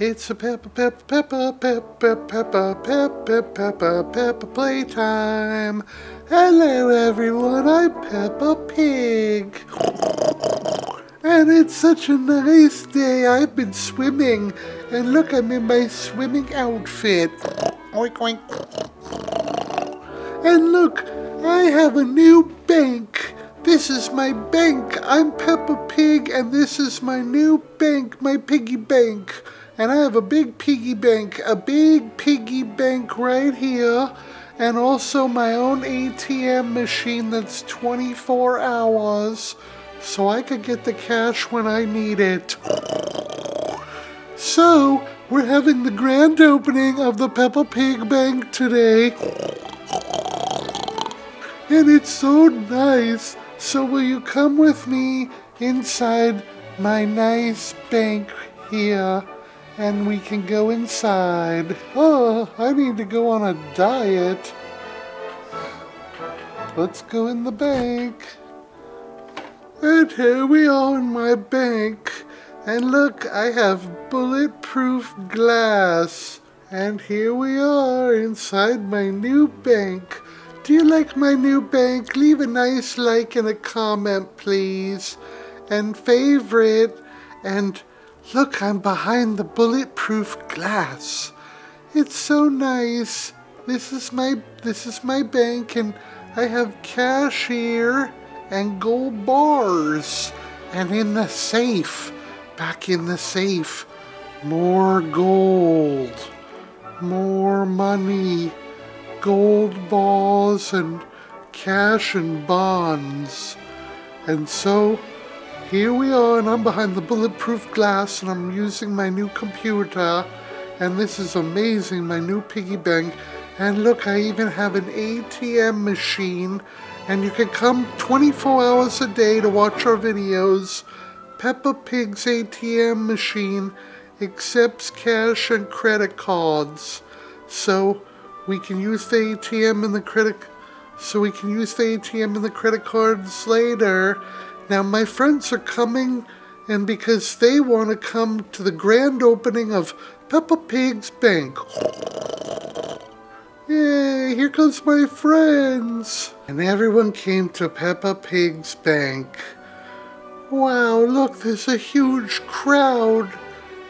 It's a Peppa Peppa Peppa Peppa Peppa Peppa Peppa Peppa playtime. Hello everyone, I'm Peppa Pig. And it's such a nice day. I've been swimming. And look, I'm in my swimming outfit. Oink oink. And look, I have a new bank. This is my bank. I'm Peppa Pig, and this is my new bank, my piggy bank. And I have a big piggy bank, a big piggy bank right here, and also my own ATM machine that's 24 hours, so I could get the cash when I need it. So, we're having the grand opening of the Peppa Pig Bank today. And it's so nice. So will you come with me inside my nice bank here? And we can go inside. Oh, I need to go on a diet. Let's go in the bank. And here we are in my bank. And look, I have bulletproof glass. And here we are inside my new bank. Do you like my new bank? Leave a nice like and a comment, please. And favorite. And Look, I'm behind the bulletproof glass. It's so nice. This is my this is my bank and I have cash here and gold bars. And in the safe, back in the safe, more gold, more money, gold balls and cash and bonds. And so here we are and I'm behind the bulletproof glass and I'm using my new computer and this is amazing, my new piggy bank. And look, I even have an ATM machine and you can come 24 hours a day to watch our videos. Peppa Pig's ATM machine accepts cash and credit cards. So we can use the ATM and the credit so we can use the ATM and the credit cards later now, my friends are coming, and because they want to come to the grand opening of Peppa Pig's Bank. Yay, here comes my friends. And everyone came to Peppa Pig's Bank. Wow, look, there's a huge crowd.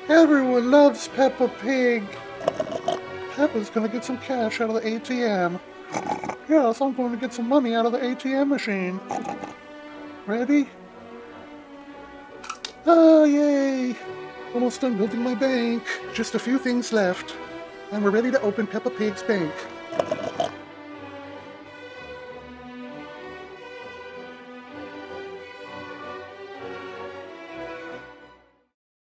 Everyone loves Peppa Pig. Peppa's gonna get some cash out of the ATM. Yes, I'm going to get some money out of the ATM machine. Ready? Oh, yay! Almost done building my bank. Just a few things left. And we're ready to open Peppa Pig's bank.